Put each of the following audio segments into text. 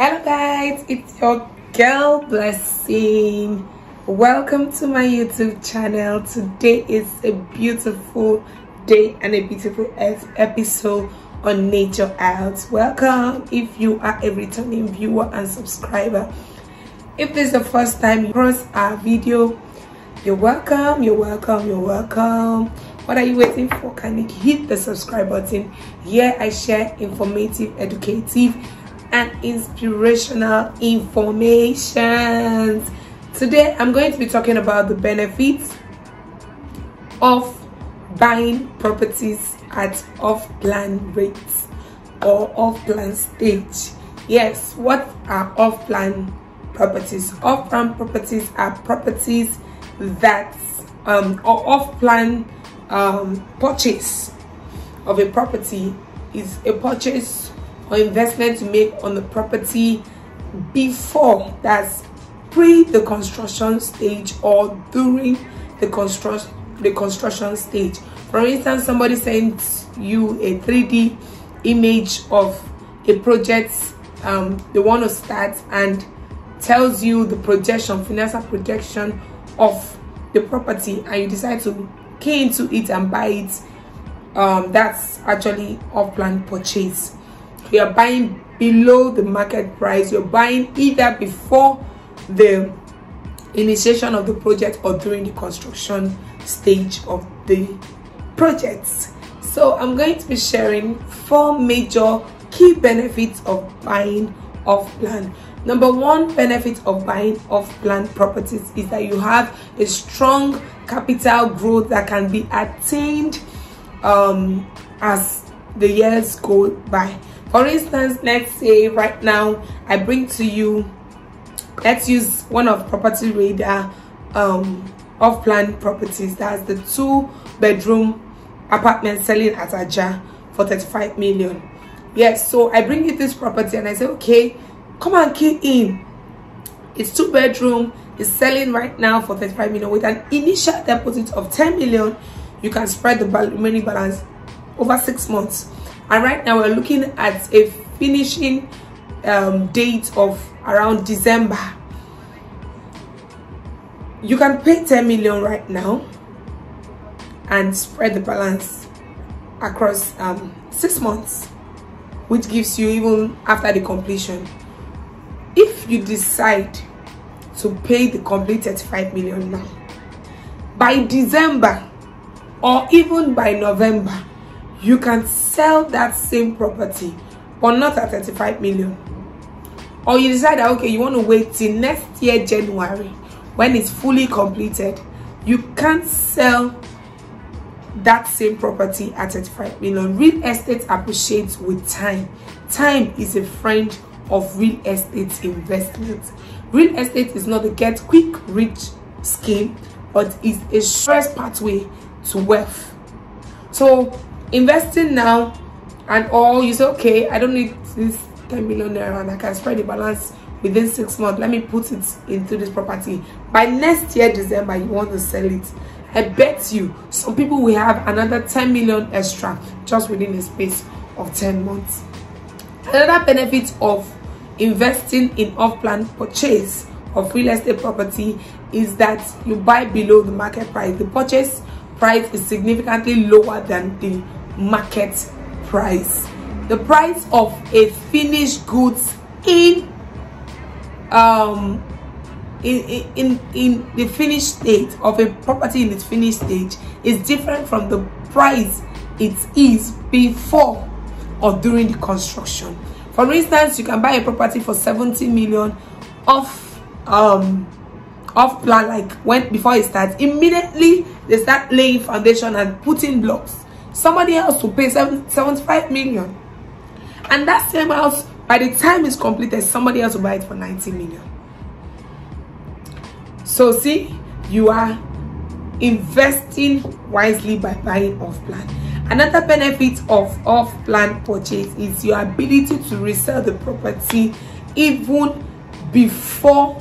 hello guys. It's your girl blessing. Welcome to my youtube channel. Today is a beautiful day and a beautiful episode on Nature Isle. Welcome. If you are a returning viewer and subscriber if this is the first time you cross our video you're welcome you're welcome you're welcome. What are you waiting for? Kindly hit the subscribe button? Here i share informative educative and inspirational information today i'm going to be talking about the benefits of buying properties at off-plan rates or off-plan stage. Yes what are off-plan properties? Off-plan properties are properties that um, or off-plan um, purchase of a property is a purchase or investment to make on the property before that's pre the construction stage or during the construction the construction stage. For instance somebody sends you a 3d image of a project um, they want to start and tells you the projection financial projection of the property and you decide to key into it and buy it um, that's actually off-plan purchase you are buying below the market price. You're buying either before the initiation of the project or during the construction stage of the project. So i'm going to be sharing four major key benefits of buying off plan number one benefit of buying off plan properties is that you have a strong capital growth that can be attained um, as the years go by for instance let's say right now i bring to you let's use one of Propati Radar um, off-plan properties. That's the two bedroom apartment selling at Ajah for 35 million. Yes so i bring you this property and i say okay come and key in. It's two bedroom is selling right now for 35 million. With an initial deposit of 10 million you can spread the remaining balance over six months and right now we're looking at a finishing um, date of around December. You can pay 10 million right now and spread the balance across um, six months which gives you even after the completion. If you decide to pay the complete 35 million now by December or even by November you can sell that same property but not at 35 million. Or you decide that okay you want to wait till next year January when it's fully completed you can't sell that same property at 35 million. Real estate appreciates with time. Time is a friend of real estate investment. Real estate is not a get quick rich scheme but is a stress pathway to wealth. So investing now and all you say okay. I don't need this 10 million naira and i can spread the balance within six months. Let me put it into this property. By next year december you want to sell it. I bet you some people will have another 10 million extra just within the space of 10 months. Another benefit of investing in off-plan purchase of real estate property is that you buy below the market price. The purchase price is significantly lower than the market price. The price of a finished goods in um in in in the finished state of a property in its finished stage is different from the price it is before or during the construction. For instance you can buy a property for 70 million off um off plan like when before it starts. Immediately they start laying foundation and putting blocks somebody else to pay 75 million. And that same house by the time it's completed somebody else will buy it for 90 million. So see you are investing wisely by buying off plan. Another benefit of off plan purchase is your ability to resell the property even before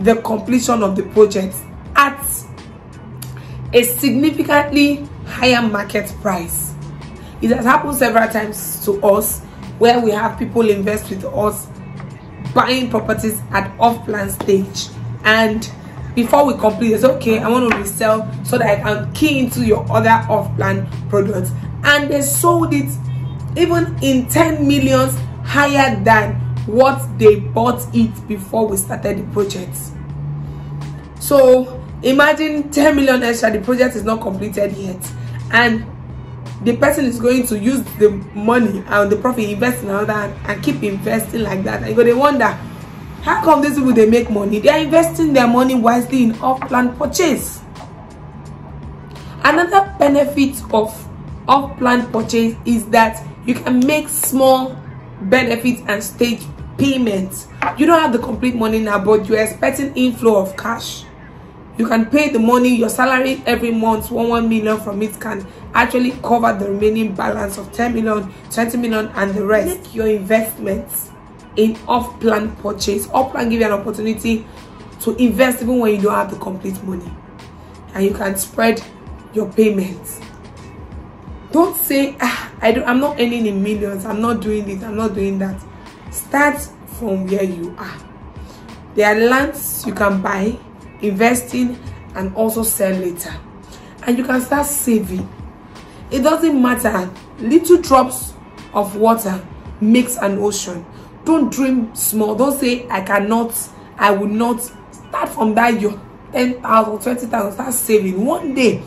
the completion of the project at a significantly higher market price. It has happened several times to us where we have people invest with us buying properties at off-plan stage. And before we complete it's okay i want to resell so that i can key into your other off-plan products. And they sold it even in 10 millions higher than what they bought it before we started the project. So imagine 10 million extra the project is not completed yet and the person is going to use the money and the profit invest in another and keep investing like that. And you go they wonder how come these people they make money? They are investing their money wisely in off-plan purchase. Another benefit of off-plan purchase is that you can make small benefits and stage payments. You don't have the complete money now but you're expecting inflow of cash you can pay the money your salary every month one one million from it can actually cover the remaining balance of 10 million 20 million and the rest. Make your investments in off-plan purchase. Off-plan give you an opportunity to invest even when you don't have the complete money. And you can spread your payments. Don't say ah, i don't i'm not earning in millions. I'm not doing this. I'm not doing that. Start from where you are. There are lands you can buy investing and also sell later. And you can start saving. It doesn't matter. Little drops of water makes an ocean. Don't dream small. Don't say i cannot i will not. Start from that your 10,000 20,000 start saving. One day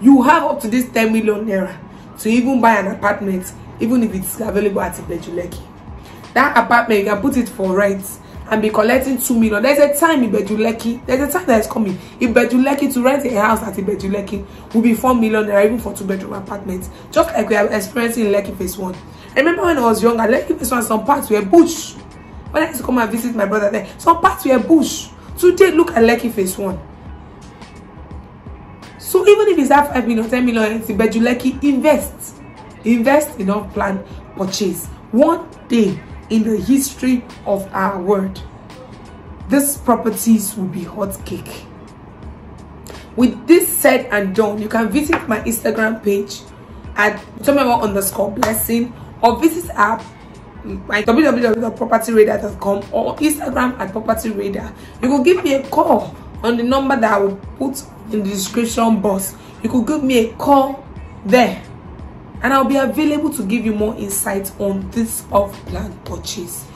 you have up to this 10 million naira to even buy an apartment even if it's available at Ibeju-Lekki. That apartment you can put it for rent and be collecting two million. There's a time in Ibeju-Lekki there's a time that is coming. Ibeju-Lekki to rent a house at Ibeju-Lekki will be four million naira even for two bedroom apartments. Just like we are experiencing in Lekki phase one. I remember when I was younger Lekki phase one some parts were bush. When I used to come and visit my brother there some parts were bush. Today look at Lekki phase one. So even if it's that 5 million 10 million Ibeju-Lekki invest. Invest in off-plan purchase. One day in the history of our world these properties will be hot cake. With this said and done you can visit my instagram page at Tomewa underscore blessing or visit our my www.propatiradar.com or instagram at propertyradar you can give me a call on the number that i will put in the description box. You could give me a call there and I'll be available to give you more insight on this off-plan purchase.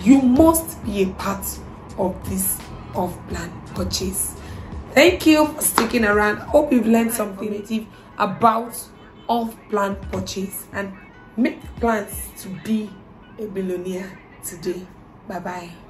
You must be a part of this off-plan purchase. Thank you for sticking around. Hope you've learned something about off-plan purchase and make plans to be a billionaire today. Bye-bye.